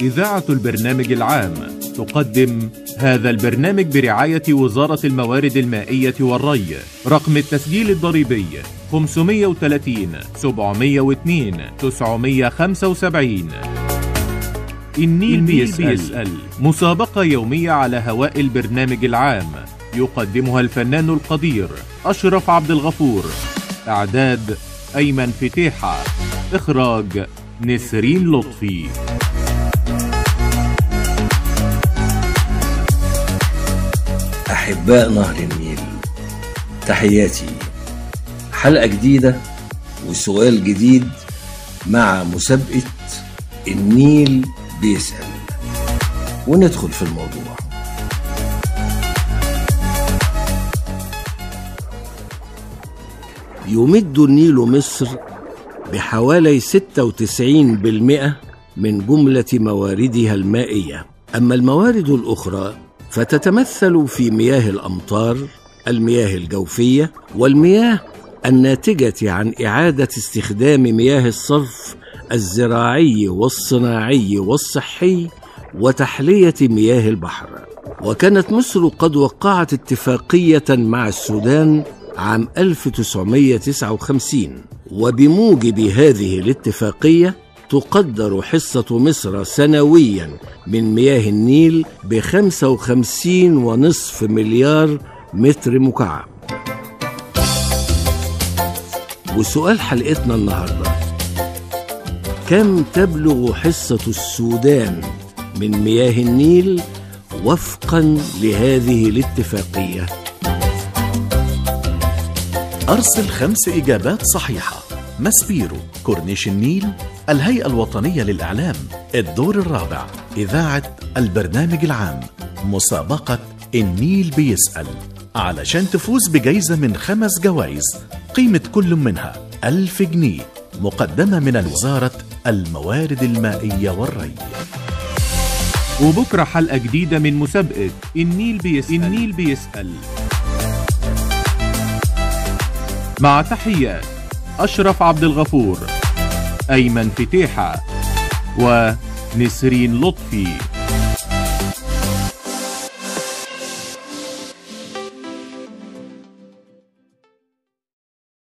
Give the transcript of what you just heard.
إذاعة البرنامج العام. تقدم هذا البرنامج برعاية وزارة الموارد المائية والري. رقم التسجيل الضريبي 530 702 975 النيل بيسأل, بيسأل مسابقة يومية على هواء البرنامج العام. يقدمها الفنان القدير أشرف عبد الغفور. إعداد أيمن فتيحة. إخراج نسرين لطفي. أحباء نهر النيل تحياتي. حلقة جديدة وسؤال جديد مع مسابقة النيل بيسأل. وندخل في الموضوع. يمد النيل مصر بحوالي 96% من جملة مواردها المائية. أما الموارد الأخرى فتتمثل في مياه الأمطار المياه الجوفية والمياه الناتجة عن إعادة استخدام مياه الصرف الزراعي والصناعي والصحي وتحلية مياه البحر. وكانت مصر قد وقعت اتفاقية مع السودان عام 1959 وبموجب هذه الاتفاقية تقدر حصة مصر سنويا من مياه النيل بخمسة وخمسين ونصف مليار متر مكعب. وسؤال حلقتنا النهارده كم تبلغ حصة السودان من مياه النيل وفقا لهذه الاتفاقية؟ أرسل خمس إجابات صحيحة. مسبيرو كورنيش النيل الهيئة الوطنية للإعلام الدور الرابع إذاعة البرنامج العام مسابقة النيل بيسأل علشان تفوز بجائزة من خمس جوائز قيمة كل منها ألف جنيه مقدمة من وزارة الموارد المائية والري. وبكرة حلقة جديدة من مسابقة النيل بيسأل. النيل بيسأل. مع تحيات أشرف عبد الغفور. أيمن فتيحة ونسرين لطفي.